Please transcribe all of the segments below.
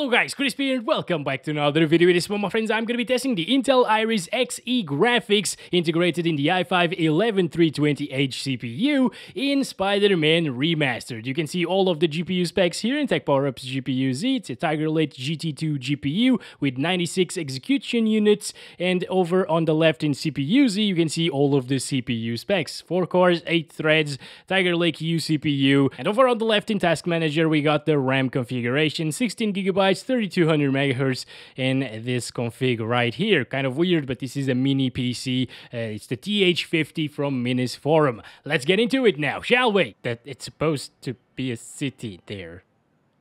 Hello guys, Kryzzp and welcome back to another video. In this one, my friends, I'm going to be testing the Intel Iris Xe graphics integrated in the i5-11320H CPU in Spider-Man Remastered. You can see all of the GPU specs here in Tech GPU Z. It's a Tiger Lake GT2 GPU with 96 execution units and over on the left in CPU Z, you can see all of the CPU specs. 4 cores, 8 threads, Tiger Lake U CPU, and over on the left in Task Manager, we got the RAM configuration, 16 gigabytes gigabytes, 3200 megahertz, in this config right here. Kind of weird, but this is a mini PC. Uh, it's the TH50 from Minisforum. Let's get into it now, shall we? That it's supposed to be a city there.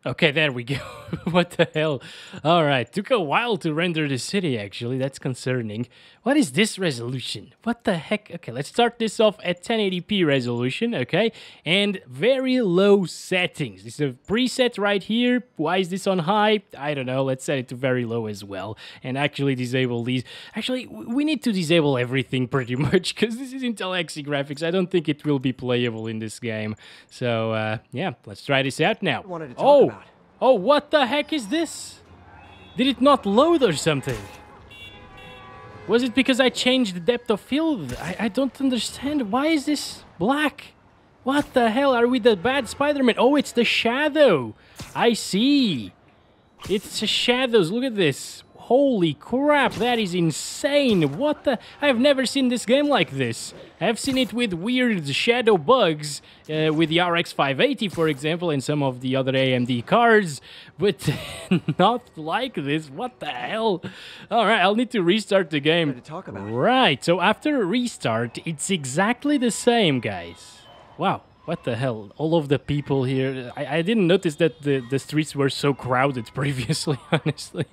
Okay, there we go. what the hell? All right, took a while to render the city, actually. That's concerning. What is this resolution? What the heck? Okay, let's start this off at 1080p resolution, okay? And very low settings. This is a preset right here. Why is this on high? I don't know. Let's set it to very low as well. And actually disable these. Actually, we need to disable everything pretty much because this is Intel Xe graphics. I don't think it will be playable in this game. So, uh, yeah, let's try this out now. oh! Oh, what the heck is this? Did it not load or something? Was it because I changed the depth of field? I, I don't understand. Why is this black? What the hell? Are we the bad Spider-Man? Oh, it's the shadow. I see. It's the shadows. Look at this. Holy crap, that is insane. What the... I've never seen this game like this. I've seen it with weird shadow bugs, uh, with the RX 580, for example, and some of the other AMD cards, but not like this. What the hell? All right, I'll need to restart the game. to talk about. Right, so after a restart, it's exactly the same, guys. Wow. What the hell? All of the people here. I, I didn't notice that the, the streets were so crowded previously, honestly.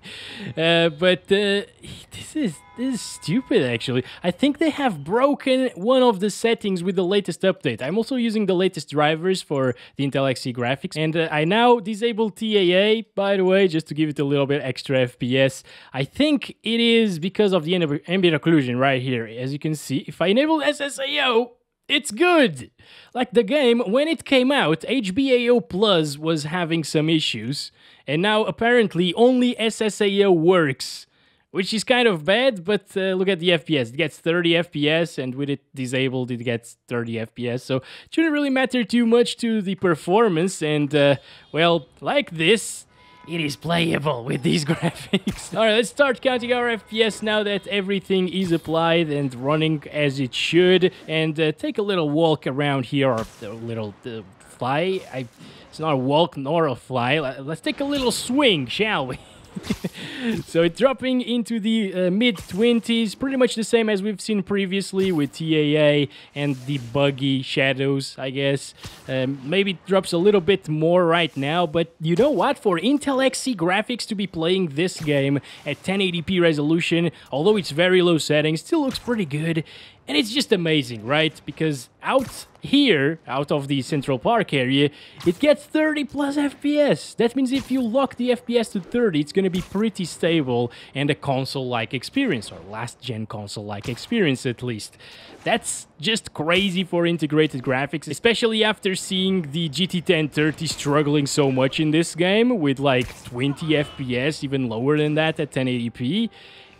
Uh, but uh, this is this is stupid, actually. I think they have broken one of the settings with the latest update. I'm also using the latest drivers for the Intel Xe graphics, and uh, I now disable TAA, by the way, just to give it a little bit extra FPS. I think it is because of the ambient occlusion right here. As you can see, if I enable SSAO, it's good. Like the game, when it came out, HBAO Plus was having some issues, and now apparently only SSAO works, which is kind of bad, but uh, look at the FPS. It gets 30 FPS, and with it disabled, it gets 30 FPS, so it shouldn't really matter too much to the performance, and uh, well, like this, it is playable with these graphics. All right, let's start counting our FPS now that everything is applied and running as it should. And uh, take a little walk around here, or a little uh, fly. I, it's not a walk nor a fly. Let's take a little swing, shall we? so it's dropping into the uh, mid 20s, pretty much the same as we've seen previously with TAA and the buggy shadows, I guess. Um, maybe it drops a little bit more right now, but you know what? For Intel Xe graphics to be playing this game at 1080p resolution, although it's very low settings, still looks pretty good. And it's just amazing, right? Because out here, out of the Central Park area, it gets 30 plus FPS. That means if you lock the FPS to 30, it's going to be pretty stable and a console-like experience, or last-gen console-like experience at least. That's just crazy for integrated graphics, especially after seeing the GT 1030 struggling so much in this game with like 20 FPS, even lower than that at 1080p.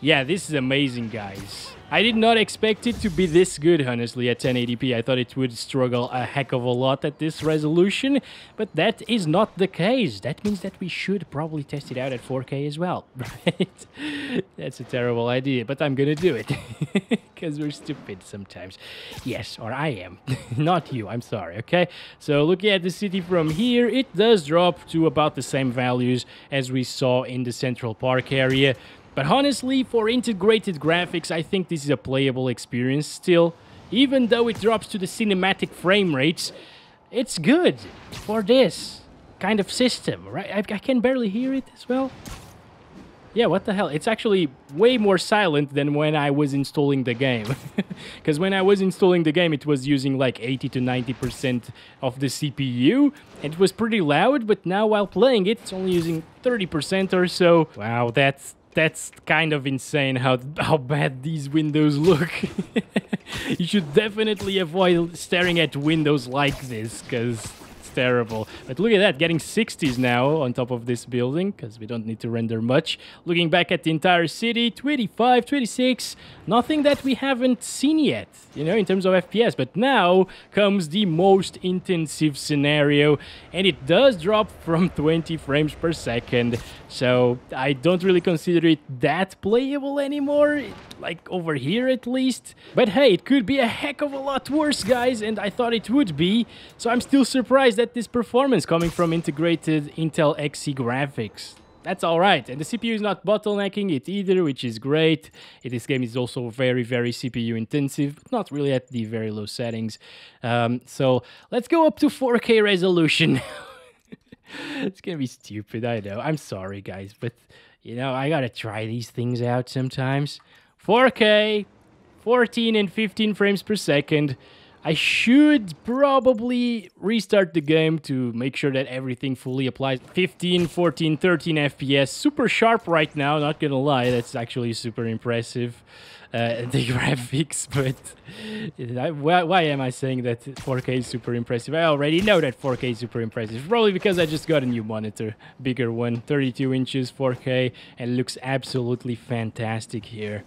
Yeah, this is amazing, guys. I did not expect it to be this good, honestly, at 1080p. I thought it would struggle a heck of a lot at this resolution, but that is not the case. That means that we should probably test it out at 4K as well, right? That's a terrible idea, but I'm gonna do it. Because we're stupid sometimes. Yes, or I am. not you, I'm sorry, okay? So looking at the city from here, it does drop to about the same values as we saw in the Central Park area. But honestly, for integrated graphics, I think this is a playable experience still. Even though it drops to the cinematic frame rates, it's good for this kind of system, right? I, I can barely hear it as well. Yeah, what the hell? It's actually way more silent than when I was installing the game. Because when I was installing the game, it was using like 80 to 90% of the CPU. And it was pretty loud, but now while playing it, it's only using 30% or so. Wow, that's that's kind of insane how how bad these windows look. you should definitely avoid staring at windows like this, because terrible. But look at that, getting 60s now on top of this building, because we don't need to render much. Looking back at the entire city, 25, 26, nothing that we haven't seen yet, you know, in terms of FPS. But now comes the most intensive scenario, and it does drop from 20 frames per second. So I don't really consider it that playable anymore, like over here at least. But hey, it could be a heck of a lot worse, guys, and I thought it would be. So I'm still surprised at this performance coming from integrated Intel Xe graphics that's all right. And the CPU is not bottlenecking it either, which is great. This game is also very, very CPU intensive, but not really at the very low settings. Um, so let's go up to 4K resolution. it's gonna be stupid, I know. I'm sorry, guys, but you know, I gotta try these things out sometimes. 4K, 14 and 15 frames per second. I should probably restart the game to make sure that everything fully applies. 15, 14, 13 FPS. Super sharp right now, not gonna lie. That's actually super impressive. Uh, the graphics, but why, why, am I saying that 4K is super impressive? I already know that 4K is super impressive. Probably because I just got a new monitor, bigger one, 32 inches, 4K, and looks absolutely fantastic here.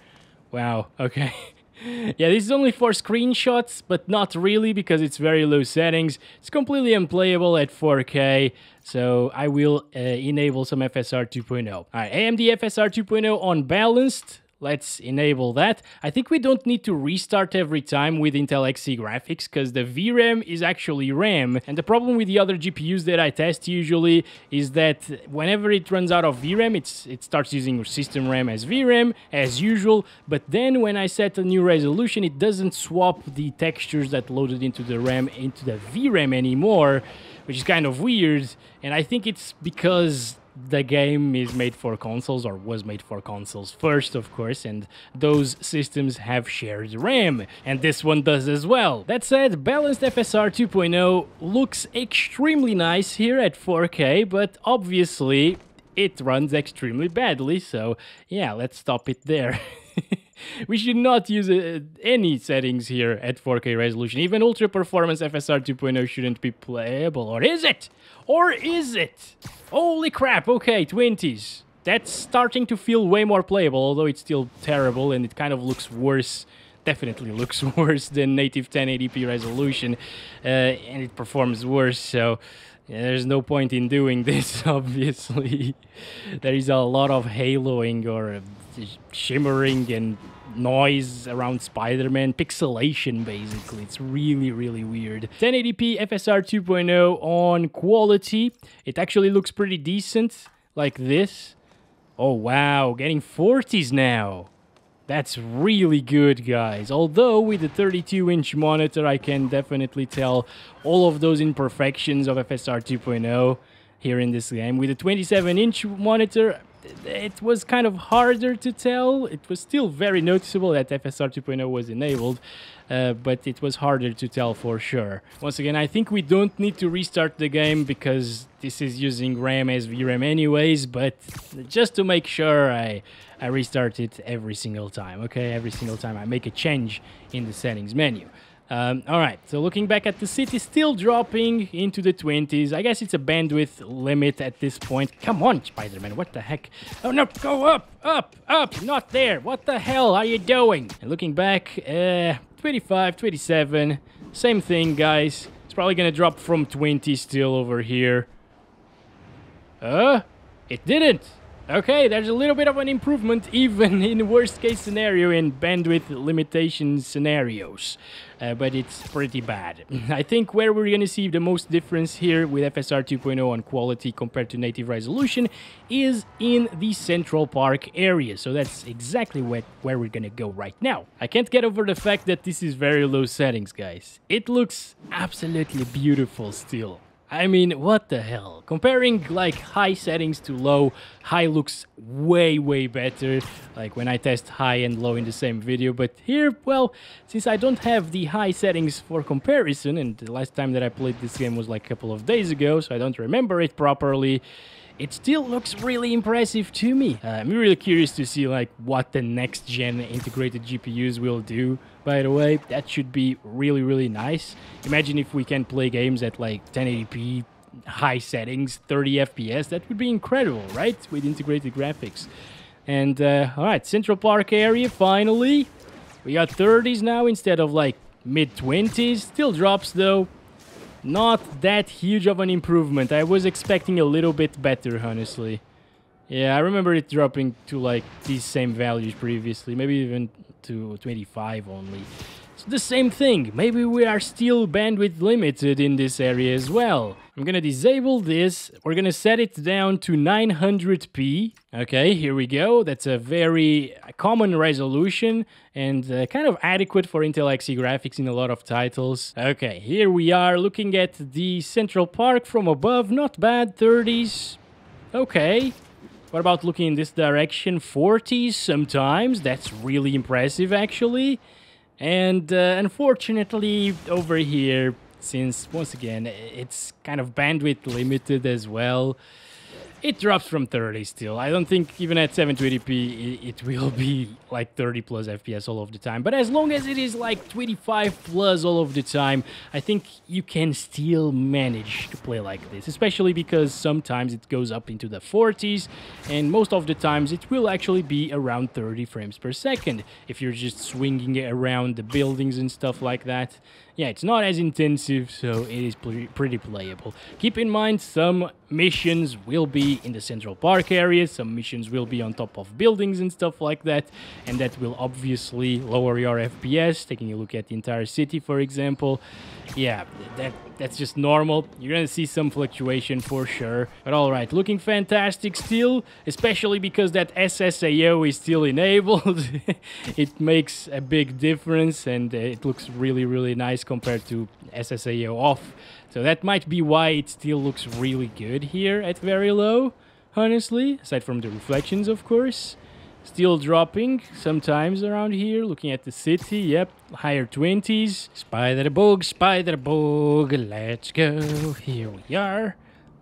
Wow, okay. yeah, this is only for screenshots, but not really because it's very low settings. It's completely unplayable at 4K, so I will uh, enable some FSR 2.0. Alright, AMD FSR 2.0 on balanced. Let's enable that. I think we don't need to restart every time with Intel Xe graphics because the VRAM is actually RAM. And the problem with the other GPUs that I test usually is that whenever it runs out of VRAM, it starts using system RAM as VRAM as usual. But then when I set a new resolution, it doesn't swap the textures that loaded into the RAM into the VRAM anymore, which is kind of weird. And I think it's because the game is made for consoles or was made for consoles first, of course, and those systems have shared RAM, and this one does as well. That said, balanced FSR 2.0 looks extremely nice here at 4K, but obviously it runs extremely badly, so yeah, let's stop it there. we should not use uh, any settings here at 4K resolution. Even ultra performance FSR 2.0 shouldn't be playable, or is it? Or is it? Holy crap, okay, 20s. That's starting to feel way more playable, although it's still terrible and it kind of looks worse definitely looks worse than native 1080p resolution uh, and it performs worse so yeah, there's no point in doing this obviously there is a lot of haloing or shimmering and noise around Spider-Man, pixelation basically. It's really, really weird. 1080p FSR 2.0 on quality. It actually looks pretty decent, like this. Oh wow, getting 40s now. That's really good, guys. Although with the 32-inch monitor, I can definitely tell all of those imperfections of FSR 2.0 here in this game. With a 27-inch monitor, it was kind of harder to tell. It was still very noticeable that FSR 2.0 was enabled, uh, but it was harder to tell for sure. Once again, I think we don't need to restart the game because this is using RAM as VRAM anyways, but just to make sure I, I restart it every single time, okay? Every single time I make a change in the settings menu. Um, all right, so looking back at the city, still dropping into the 20s. I guess it's a bandwidth limit at this point. Come on, Spider-Man, what the heck? Oh, no, go up, up, up, not there. What the hell are you doing? And looking back, uh, 25, 27, same thing, guys. It's probably gonna drop from 20 still over here. Uh, it didn't. Okay, there's a little bit of an improvement even in worst case scenario in bandwidth limitation scenarios. Uh, but it's pretty bad. I think where we're to see the most difference here with FSR 2.0 on quality compared to native resolution is in the Central Park area. So that's exactly where, where we're to go right now. I can't get over the fact that this is very low settings, guys. It looks absolutely beautiful still. I mean, what the hell? Comparing like high settings to low, high looks way, way better. Like when I test high and low in the same video. But here, well, since I don't have the high settings for comparison, and the last time that I played this game was like a couple of days ago, so I don't remember it properly, it still looks really impressive to me. Uh, I'm really curious to see like what the next gen integrated GPUs will do. By the way, that should be really, really nice. Imagine if we can play games at like 1080p high settings, 30 FPS. That would be incredible, right? With integrated graphics. And uh, all right, Central Park area finally. We got 30s now instead of like mid 20s. Still drops though. Not that huge of an improvement. I was expecting a little bit better, honestly. Yeah, I remember it dropping to like these same values previously, maybe even to 25 only. The same thing. Maybe we are still bandwidth limited in this area as well. I'm gonna disable this. We're gonna set it down to 900p. Okay, here we go. That's a very common resolution and uh, kind of adequate for Intel Xe graphics in a lot of titles. Okay, here we are looking at the Central Park from above. Not bad, 30s. Okay. What about looking in this direction? 40s sometimes. That's really impressive, actually. And uh, unfortunately, over here, since once again, it's kind of bandwidth limited as well, it drops from 30 still. I don't think even at 720p it, will be like 30 plus FPS all of the time. But as long as it is like 25 plus all of the time, I think you can still manage to play like this. Especially because sometimes it goes up into the 40s and most of the times it will actually be around 30 frames per second if you're just swinging around the buildings and stuff like that yeah, it's not as intensive, so it is pretty playable. Keep in mind, some missions will be in the Central Park area, some missions will be on top of buildings and stuff like that, and that will obviously lower your FPS, taking a look at the entire city, for example. Yeah, that that's just normal. You're gonna see some fluctuation for sure. But alright, looking fantastic still, especially because that SSAO is still enabled. it makes a big difference and uh, it looks really, really nice compared to SSAO off. So that might be why it still looks really good here at very low, honestly, aside from the reflections, of course. Still dropping sometimes around here, looking at the city, yep, higher 20s. Spider bug, spider bug, let's go, here we are.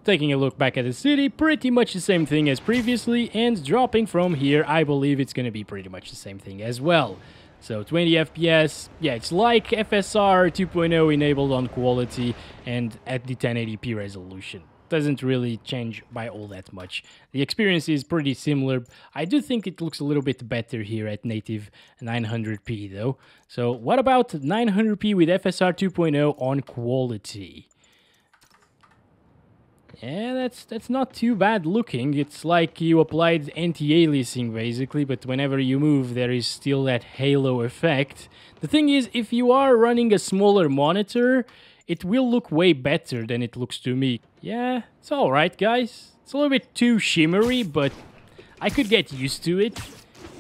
Taking a look back at the city, pretty much the same thing as previously, and dropping from here, I believe it's gonna be pretty much the same thing as well. So 20 FPS, yeah, it's like FSR 2.0 enabled on quality and at the 1080p resolution doesn't really change by all that much. The experience is pretty similar. I do think it looks a little bit better here at native 900p though. So what about 900p with FSR 2.0 on quality? Yeah, that's that's not too bad looking. It's like you applied anti-aliasing basically, but whenever you move there is still that halo effect. The thing is, if you are running a smaller monitor, it will look way better than it looks to me. Yeah, it's alright, guys. It's a little bit too shimmery, but I could get used to it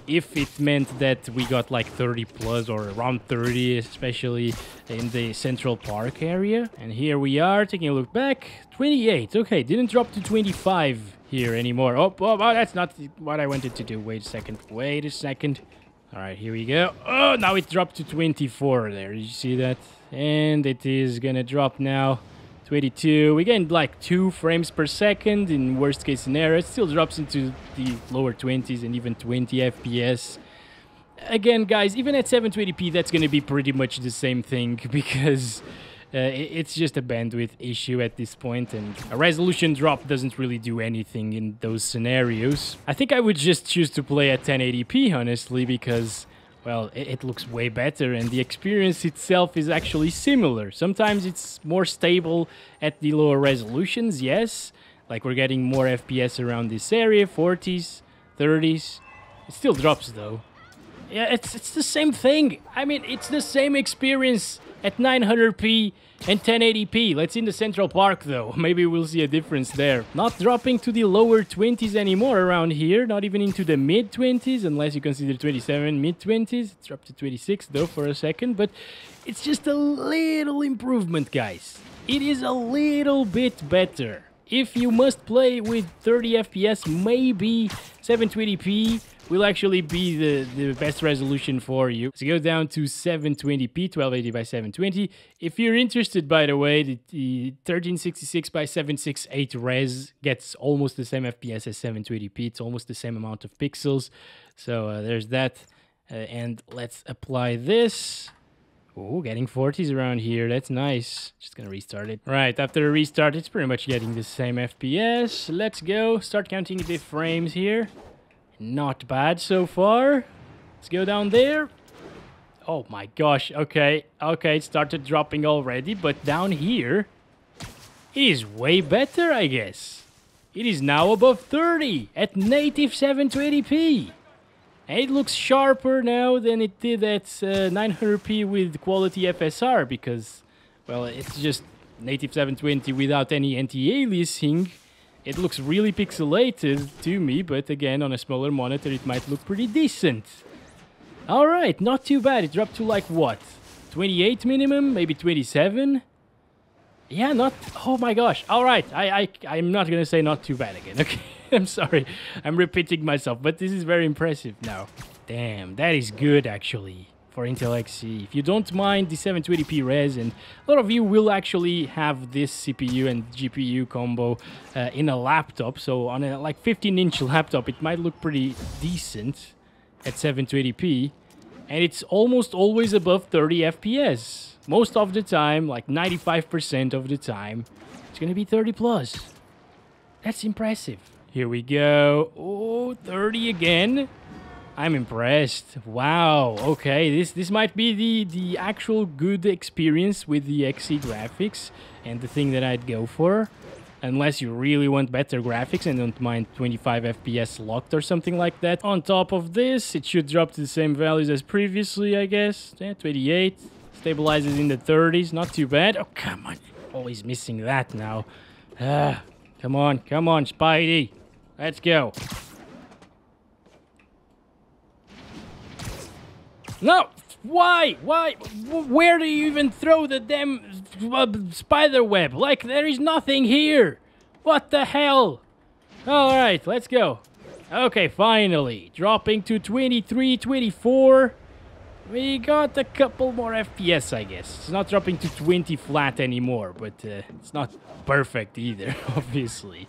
if it meant that we got like 30 plus or around 30, especially in the Central Park area. And here we are, taking a look back. 28, okay, didn't drop to 25 here anymore. Oh, oh, oh that's not what I wanted to do. Wait a second, wait a second. All right, here we go. Oh, now it dropped to 24 there. You see that? And it is gonna drop now. 22. We gained like 2 frames per second in worst case scenario. It still drops into the lower 20s and even 20 FPS. Again, guys, even at 720p, that's gonna be pretty much the same thing because uh, it's just a bandwidth issue at this point and a resolution drop doesn't really do anything in those scenarios. I think I would just choose to play at 1080p honestly because well, it, it, looks way better and the experience itself is actually similar. Sometimes it's more stable at the lower resolutions, yes. Like we're getting more FPS around this area, 40s, 30s. It still drops though. Yeah, it's, it's the same thing. I mean, it's the same experience at 900p and 1080p. Let's in the Central Park though. Maybe we'll see a difference there. Not dropping to the lower 20s anymore around here. Not even into the mid 20s unless you consider 27 mid 20s. It's dropped to 26 though for a second. But it's just a little improvement guys. It is a little bit better. if you must play with 30 FPS, maybe 720p will actually be the, the best resolution for you. So go down to 720p, 1280 by 720. If you're interested, by the way, the, the 1366 by 768 res gets almost the same FPS as 720p. It's almost the same amount of pixels. So uh, there's that. Uh, and let's apply this. Oh, getting 40s around here. That's nice. Just gonna restart it. Right, after a restart, it's pretty much getting the same FPS. Let's go. Start counting the frames here. Not bad so far. Let's go down there. Oh my gosh. Okay, okay, it started dropping already, but down here, it is way better, I guess. It is now above 30 at native 720p. And it looks sharper now than it did at uh, 900p with quality FSR because, well, it's just native 720 without any anti-aliasing. It looks really pixelated to me, but again, on a smaller monitor, it might look pretty decent. Alright, not too bad. It dropped to like what? 28 minimum? Maybe 27? Yeah, not... Oh my gosh. Alright, I, I, I'm not gonna say not too bad again, okay? I'm sorry. I'm repeating myself, but this is very impressive now. Damn, that is good actually for Intel Xe. If you don't mind the 720p res, and a lot of you will actually have this CPU and GPU combo uh, in a laptop, so on a like 15-inch laptop, it might look pretty decent at 720p, and it's almost always above 30 FPS. Most of the time, like 95% of the time, it's gonna be 30 plus. That's impressive. Here we go. Oh, 30 again. I'm impressed. Wow. Okay, this this might be the the actual good experience with the Xe graphics and the thing that I'd go for. Unless you really want better graphics and don't mind 25 FPS locked or something like that. On top of this, it should drop to the same values as previously, I guess. Yeah, 28. Stabilizes in the 30s. Not too bad. Oh, come on. Always missing that now. Ah, come on. Come on, Spidey. Let's go. No! Why? Why? Where do you even throw the damn uh, spider web? Like, there is nothing here. What the hell? Alright, let's go. Okay, finally. Dropping to 23, 24. We got a couple more FPS, I guess. It's not dropping to 20 flat anymore, but uh, it's not perfect either, obviously.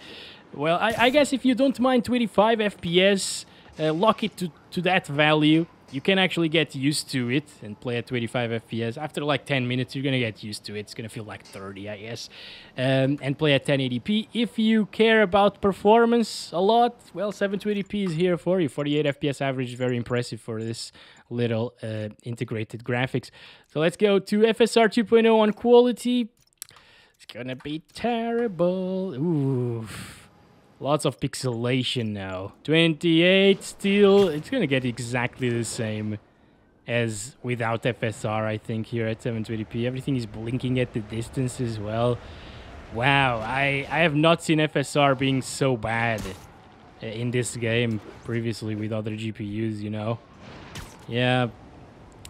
Well, I, I, guess if you don't mind 25 FPS, uh, lock it to, to that value. You can actually get used to it and play at 25 FPS. After like 10 minutes, you're gonna get used to it. It's gonna feel like 30, I guess. Um, and play at 1080p. If you care about performance a lot, well, 720p is here for you. 48 FPS average is very impressive for this little uh, integrated graphics. So let's go to FSR 2.0 on quality. It's gonna be terrible. Oof. Lots of pixelation now. 28 still, it's gonna get exactly the same as without FSR, I think, here at 720p. Everything is blinking at the distance as well. Wow, I, I have not seen FSR being so bad uh, in this game previously with other GPUs, you know? Yeah,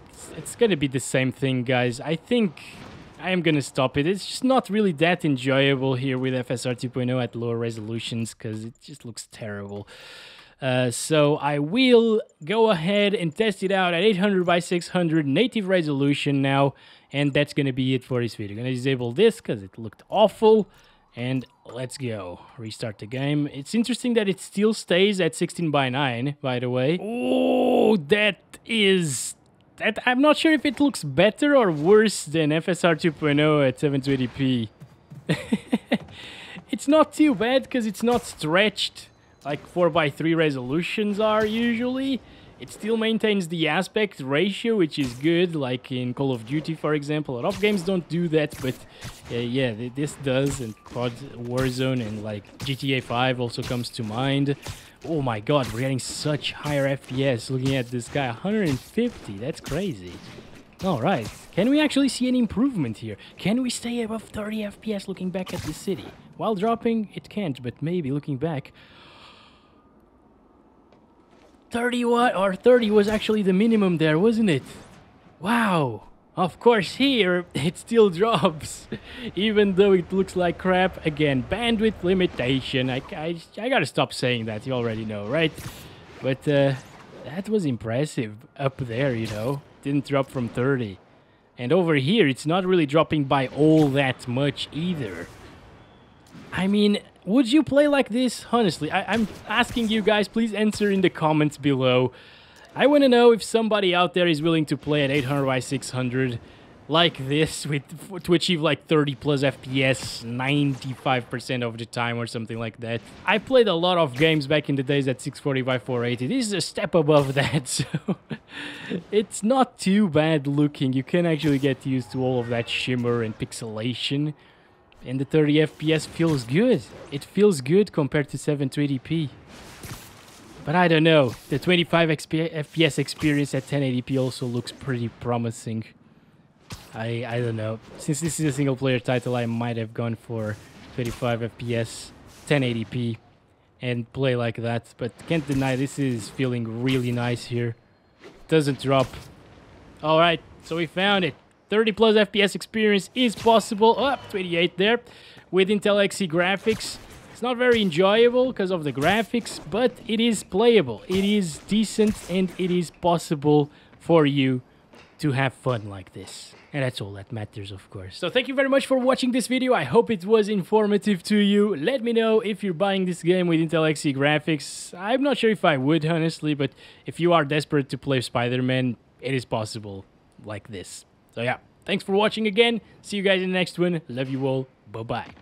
it's, it's gonna be the same thing, guys. I think I am gonna stop it. It's just not really that enjoyable here with FSR 2.0 at lower resolutions because it just looks terrible. Uh, so I will go ahead and test it out at 800 by 600 native resolution now. And that's going to be it for this video. Going to disable this because it looked awful. And let's go. Restart the game. It's interesting that it still stays at 16 by 9, by the way. Oh, that is I'm not sure if it looks better or worse than FSR 2.0 at 720p. it's not too bad because it's not stretched like 4x3 resolutions are usually. It still maintains the aspect ratio, which is good, like in Call of Duty, for example. A lot of games don't do that, but uh, yeah, this does, and COD Warzone and like GTA 5 also comes to mind. Oh my god, we're getting such higher FPS looking at this guy. 150, that's crazy. Alright, can we actually see any improvement here? Can we stay above 30 FPS looking back at the city? While dropping, it can't, but maybe looking back... 30 what? Or 30 was actually the minimum there, wasn't it? Wow. Of course, here it still drops, even though it looks like crap. Again, bandwidth limitation. I, I, I gotta stop saying that, you already know, right? But uh, that was impressive up there, you know. Didn't drop from 30. And over here, it's not really dropping by all that much either. I mean, would you play like this? Honestly, I, am asking you guys, please answer in the comments below. I want to know if somebody out there is willing to play at 800 by 600 like this with to achieve like 30 plus FPS 95% of the time or something like that. I played a lot of games back in the days at 640 by 480. This is a step above that, so it's not too bad looking. You can actually get used to all of that shimmer and pixelation. And the 30 FPS feels good. It feels good compared to 720p. But I don't know. The 25 XP FPS experience at 1080p also looks pretty promising. I I don't know. Since this is a single player title, I might have gone for 25 FPS, 1080p, and play like that. But can't deny this is feeling really nice here. Doesn't drop. All right, so we found it. 30 plus FPS experience is possible. Oh, 28 there with Intel Xe graphics. It's not very enjoyable because of the graphics, but it is playable. It is decent and it is possible for you to have fun like this. And that's all that matters, of course. So thank you very much for watching this video. I hope it was informative to you. Let me know if you're buying this game with Intel Xe graphics. I'm not sure if I would, honestly, but if you are desperate to play Spider-Man, it is possible like this. So yeah, thanks for watching again. See you guys in the next one. Love you all. Bye-bye.